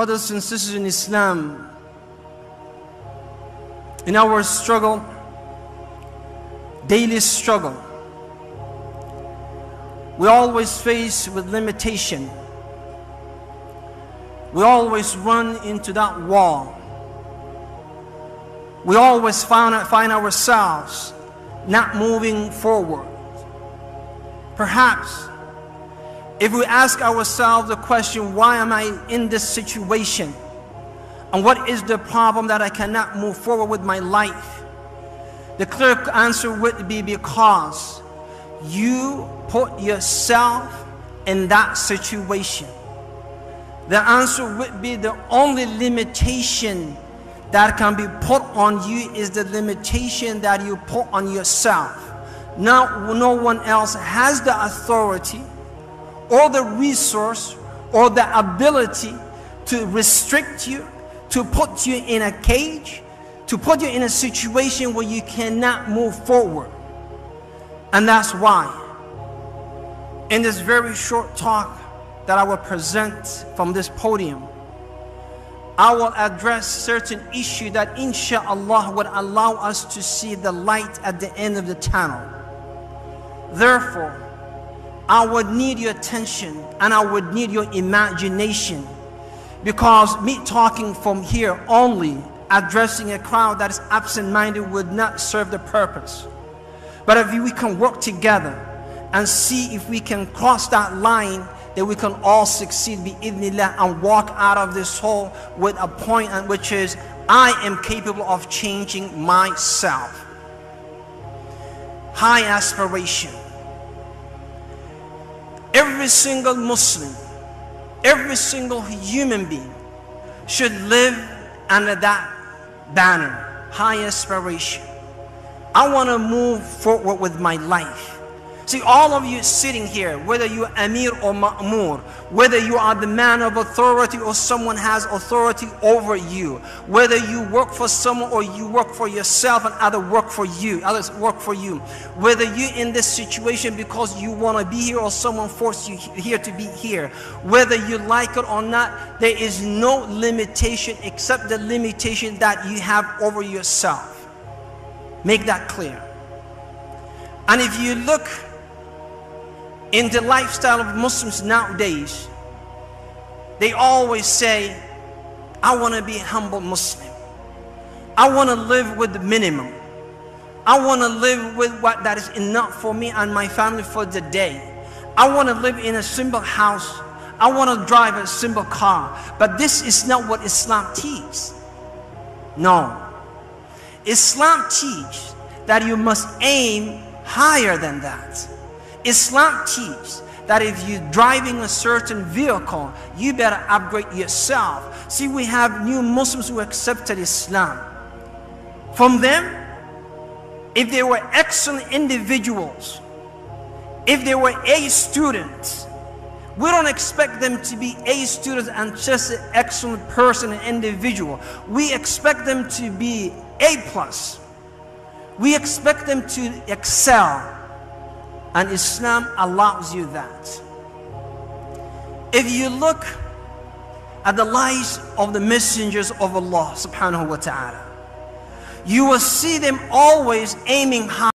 Brothers and sisters in Islam, in our struggle, daily struggle, we always face with limitation. We always run into that wall. We always find, find ourselves not moving forward. Perhaps if we ask ourselves the question, why am I in this situation? And what is the problem that I cannot move forward with my life? The clear answer would be because you put yourself in that situation. The answer would be the only limitation that can be put on you is the limitation that you put on yourself. Now, no one else has the authority or the resource or the ability to restrict you, to put you in a cage, to put you in a situation where you cannot move forward. And that's why, in this very short talk that I will present from this podium, I will address certain issue that inshallah would allow us to see the light at the end of the tunnel. Therefore, I would need your attention and I would need your imagination because me talking from here only addressing a crowd that is absent-minded would not serve the purpose. But if we can work together and see if we can cross that line that we can all succeed bi'idhnillah and walk out of this hole with a point which is I am capable of changing myself. High aspiration Every single Muslim, every single human being should live under that banner, high aspiration. I want to move forward with my life. See, all of you sitting here, whether you're Amir or Ma'mur, whether you are the man of authority or someone has authority over you, whether you work for someone or you work for yourself and others work for you, others work for you, whether you're in this situation because you want to be here or someone forced you here to be here, whether you like it or not, there is no limitation except the limitation that you have over yourself. Make that clear. And if you look in the lifestyle of Muslims nowadays, they always say, I want to be a humble Muslim. I want to live with the minimum. I want to live with what that is enough for me and my family for the day. I want to live in a simple house. I want to drive a simple car. But this is not what Islam teaches. No. Islam teaches that you must aim higher than that. Islam teaches that if you're driving a certain vehicle, you better upgrade yourself. See, we have new Muslims who accepted Islam. From them, if they were excellent individuals, if they were A students, we don't expect them to be A students and just an excellent person and individual. We expect them to be A plus. We expect them to excel and Islam allows you that. If you look at the lives of the messengers of Allah subhanahu wa ta'ala, you will see them always aiming high.